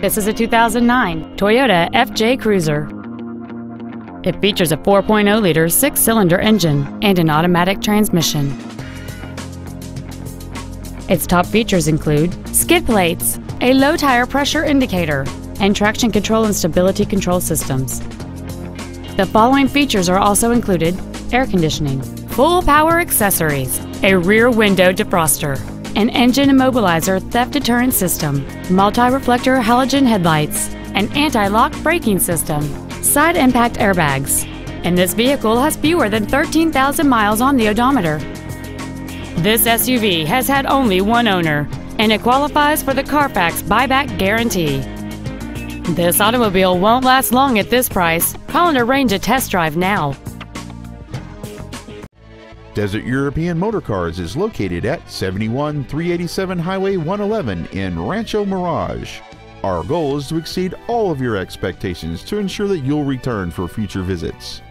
This is a 2009 Toyota FJ Cruiser. It features a 4.0-liter six-cylinder engine and an automatic transmission. Its top features include skid plates, a low tire pressure indicator, and traction control and stability control systems. The following features are also included air conditioning, full power accessories, a rear window defroster, an engine immobilizer theft deterrent system, multi-reflector halogen headlights, an anti-lock braking system, side impact airbags, and this vehicle has fewer than 13,000 miles on the odometer. This SUV has had only one owner, and it qualifies for the Carfax buyback guarantee. This automobile won't last long at this price. Call and arrange a test drive now. Desert European Motor Cars is located at 71 387 Highway 111 in Rancho Mirage. Our goal is to exceed all of your expectations to ensure that you'll return for future visits.